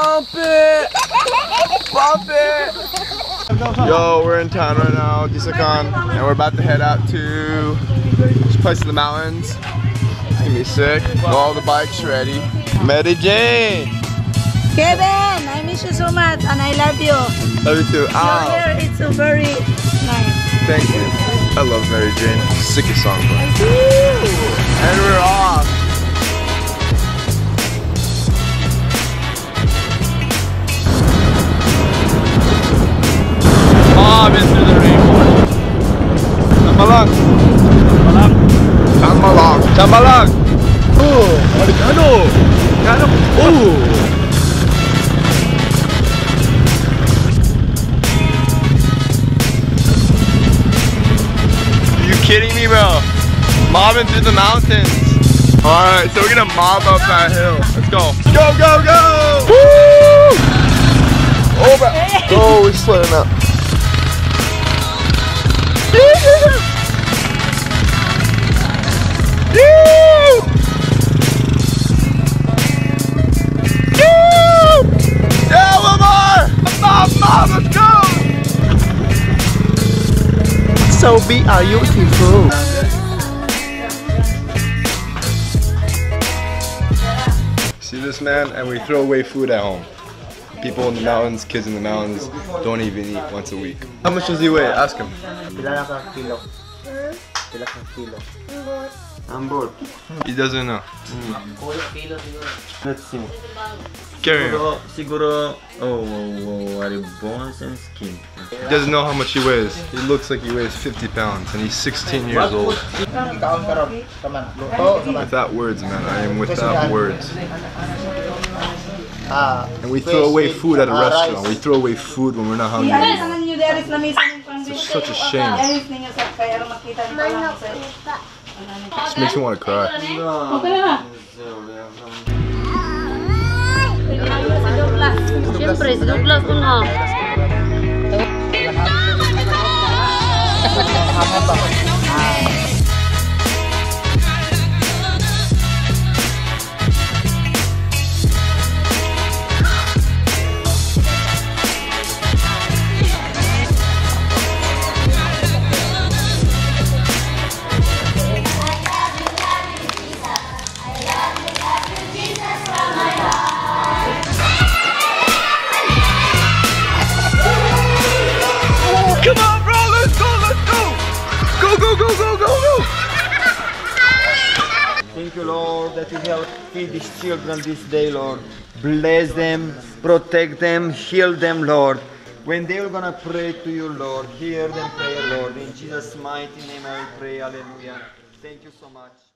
Bump it! Bump it! Yo, we're in town right now, Disakan, and we're about to head out to this place in the mountains. It's gonna be sick. All the bikes ready. Mary Jane! Kevin, I miss you so much and I love you. Love you too. Your Ow! hair is so very nice. Thank you. I love Mary Jane. Sickest song. And Chambalang. Chambalang. Chambalang. Oh, Maricano. Maricano. Oh. Are you kidding me, bro? Mobbing through the mountains. Alright, so we're gonna mob up that hill. Let's go. Go, go, go! Woo! Oh, bro. oh we're sliding up. So be are beautiful. See this man, and we throw away food at home. People in the mountains, kids in the mountains, don't even eat once a week. How much does he weigh? Ask him. Pila na ka kilo? Pila ka kilo? Ambot. He doesn't know. Let's see. Carry him. Siguro, siguro, oh, oh, oh, are bones and skin. He doesn't know how much he weighs. He looks like he weighs 50 pounds, and he's 16 years old. Kaon karon. Kaman. Luto, kaman. Without words, man. I am without words. And we throw away food at a restaurant. We throw away food when we're not hungry. Yes, naman nyo Derek na misa ng pang It's such a shame. Yes, ninyo sa kaya makita niyo pa lang sa This makes me want to cry. Okay na. Siyempre, si Douglas una. Come you, Lord, that you help feed these children this day, Lord. Bless them, protect them, heal them, Lord. When they're gonna pray to you, Lord, hear them pray, Lord. In Jesus' mighty name I pray, hallelujah. Thank you so much.